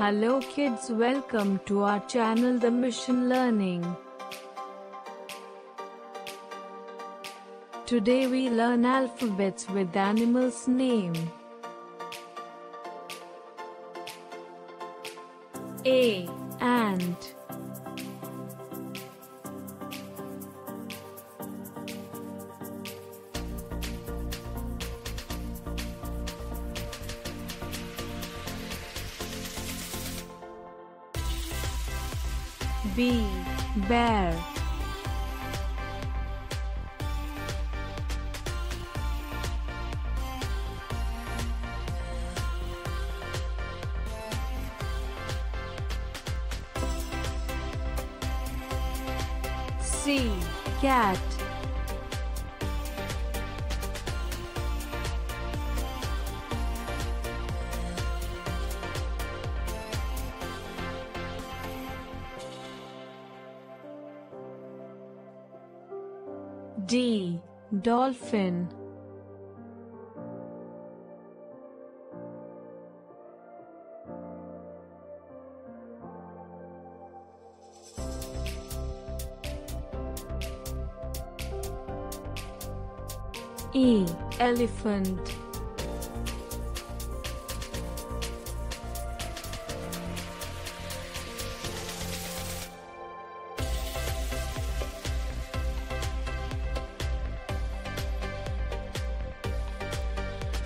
Hello kids welcome to our channel The Mission Learning. Today we learn alphabets with animals name. A ant B bear. C cat D. Dolphin. E. Elephant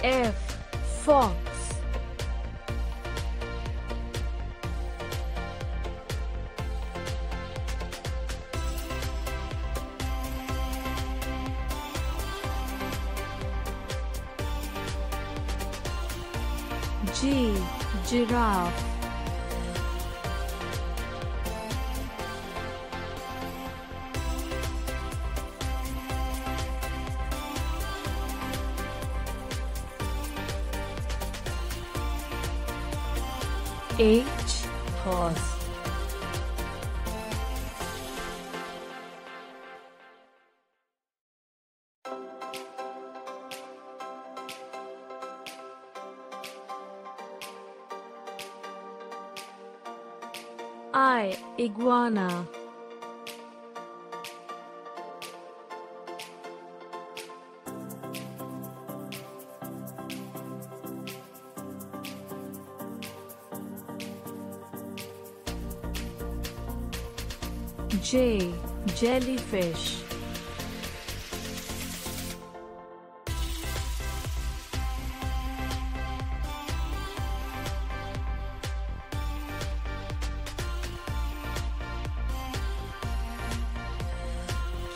F fox. G giraffe H horse I iguana J jellyfish.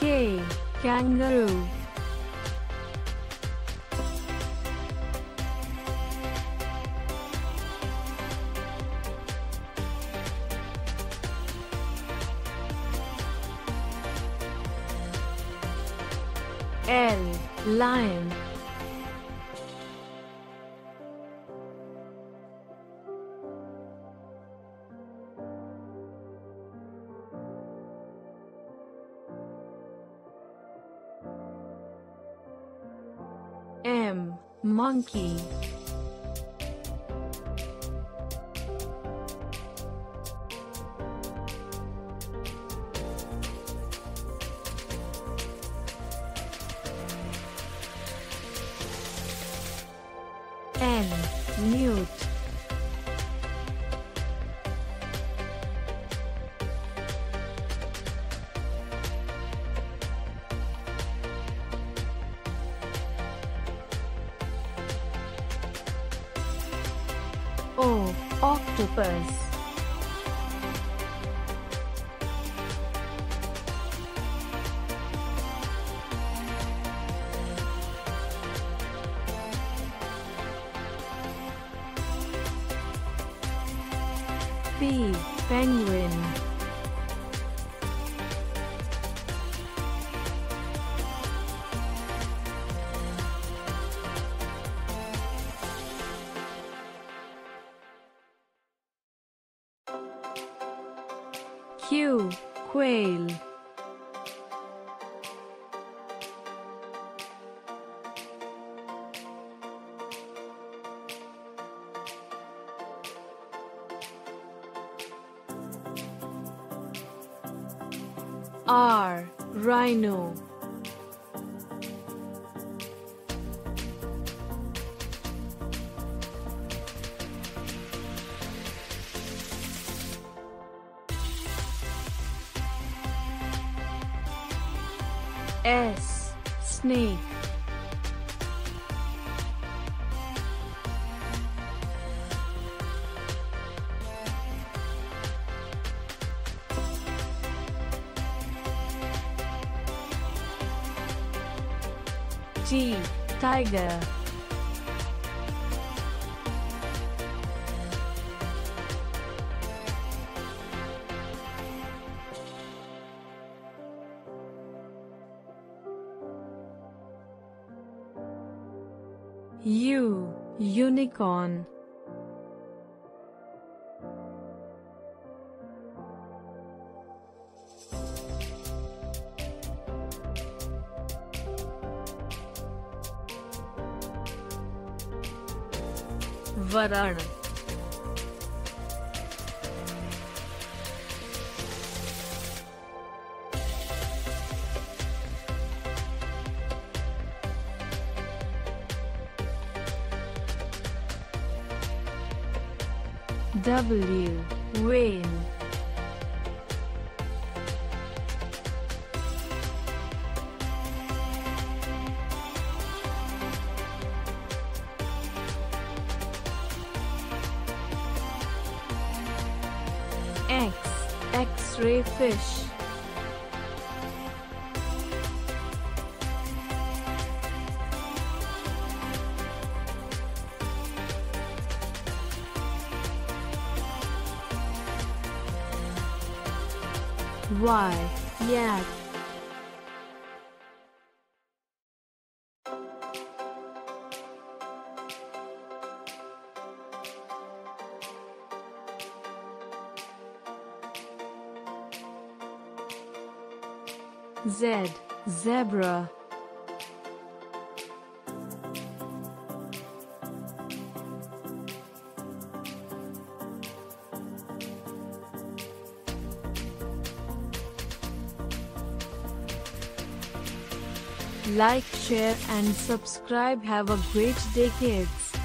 K kangaroo L lion M. Monkey N newt O oh, octopus P penguin. Q quail R. Rhino S. Snake T. Tiger U. Unicorn Varan W. Whale X-ray fish Y. Yak Z. Zebra Like, share and subscribe. Have a great day kids.